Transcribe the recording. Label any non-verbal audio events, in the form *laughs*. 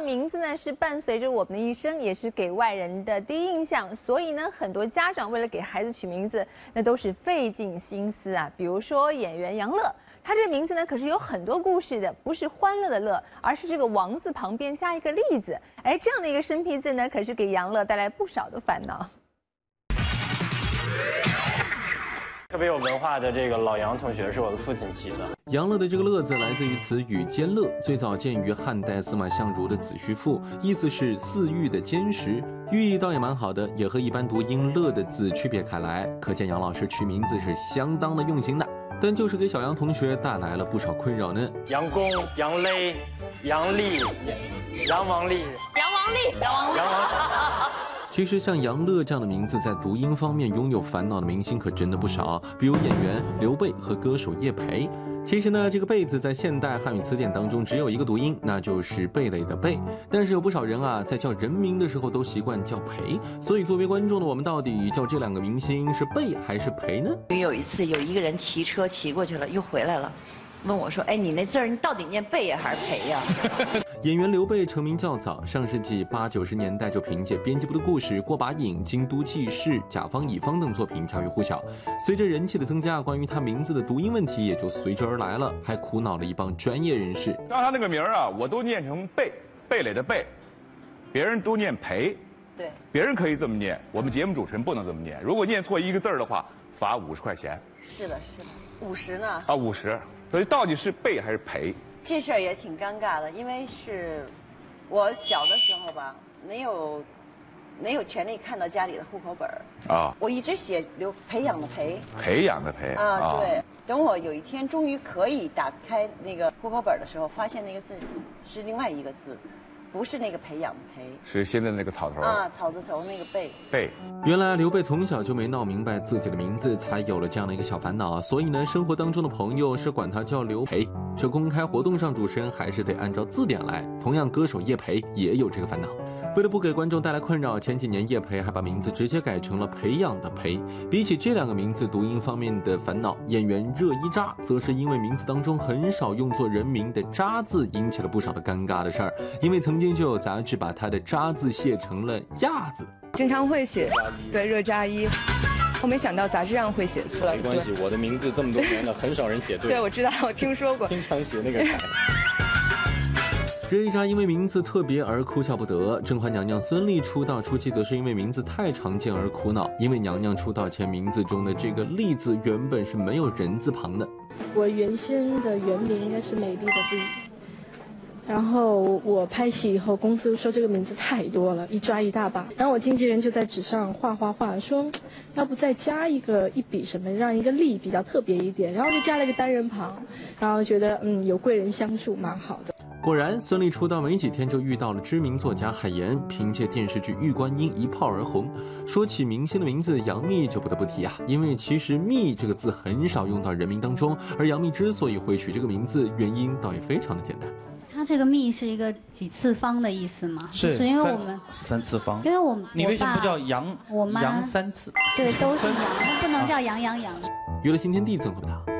名字呢，是伴随着我们的一生，也是给外人的第一印象。所以呢，很多家长为了给孩子取名字，那都是费尽心思啊。比如说演员杨乐，他这个名字呢，可是有很多故事的，不是欢乐的乐，而是这个王字旁边加一个立字。哎，这样的一个生僻字呢，可是给杨乐带来不少的烦恼。特别有文化的这个老杨同学是我的父亲起的。杨乐的这个“乐”字来自于词语“坚乐”，最早见于汉代司马相如的《子虚赋》，意思是似玉的坚实，寓意倒也蛮好的，也和一般读音“乐”的字区别开来。可见杨老师取名字是相当的用心的，但就是给小杨同学带来了不少困扰呢。杨公、杨勒、杨丽、杨王丽、杨王丽、杨王丽。其实像杨乐这样的名字，在读音方面拥有烦恼的明星可真的不少，比如演员刘备和歌手叶培。其实呢，这个“贝”字在现代汉语词典当中只有一个读音，那就是蓓蕾的“蓓”。但是有不少人啊，在叫人名的时候都习惯叫培。所以作为观众的我们，到底叫这两个明星是贝还是培呢？有一次有一个人骑车骑过去了，又回来了。问我说：“哎，你那字儿，你到底念贝呀还是培呀？” *laughs* 演员刘备成名较早，上世纪八九十年代就凭借《编辑部的故事》《过把瘾》《京都记事》《甲方乙方》等作品家喻户晓。随着人气的增加，关于他名字的读音问题也就随之而来了，还苦恼了一帮专业人士。像他那个名儿啊，我都念成贝，贝蕾的贝，别人都念培，对，别人可以这么念，我们节目主持人不能这么念。如果念错一个字儿的话，罚五十块钱。是的，是的，五十呢？啊，五十。所以到底是背还是赔？这事儿也挺尴尬的，因为是，我小的时候吧，没有，没有权利看到家里的户口本儿啊。我一直写留培养的培，培养的培啊。对，等我有一天终于可以打开那个户口本的时候，发现那个字是另外一个字。不是那个培养的培，是现在那个草头啊，草字头那个贝贝。原来刘备从小就没闹明白自己的名字，才有了这样的一个小烦恼。所以呢，生活当中的朋友是管他叫刘培，这公开活动上主持人还是得按照字典来。同样，歌手叶培也有这个烦恼。为了不给观众带来困扰，前几年叶培还把名字直接改成了培养的培。比起这两个名字读音方面的烦恼，演员热依扎则是因为名字当中很少用作人名的扎字，引起了不少的尴尬的事儿。因为曾经就有杂志把他的扎字写成了亚字，经常会写对热扎衣，我没想到杂志上会写错。没关系，我的名字这么多年了，很少人写对。*laughs* 对，我知道，我听说过，经常写那个。热依扎因为名字特别而哭笑不得，甄嬛娘娘孙俪出道初期则是因为名字太常见而苦恼，因为娘娘出道前名字中的这个“丽”字原本是没有人字旁的。我原先的原名应该是美丽的丽，然后我拍戏以后，公司说这个名字太多了，一抓一大把，然后我经纪人就在纸上画画画，说要不再加一个一笔什么，让一个“丽”比较特别一点，然后就加了一个单人旁，然后觉得嗯有贵人相助蛮好的。果然，孙俪出道没几天就遇到了知名作家海岩，凭借电视剧《玉观音》一炮而红。说起明星的名字，杨幂就不得不提啊，因为其实“幂”这个字很少用到人名当中，而杨幂之所以会取这个名字，原因倒也非常的简单。它这个“幂”是一个几次方的意思吗？是，因为我们三次方。因为我你为什么不叫杨？我妈杨三次。对，都是杨，不能叫杨杨杨。娱乐新天地，综合报道。